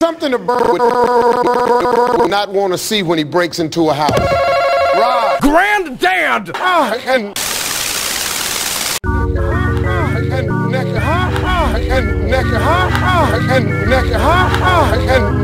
Something a bird would not want to see when he breaks into a house. Right. Granddad! Ah, and and neck ha, ha, and neck ha, ha, and neck ha, ha, and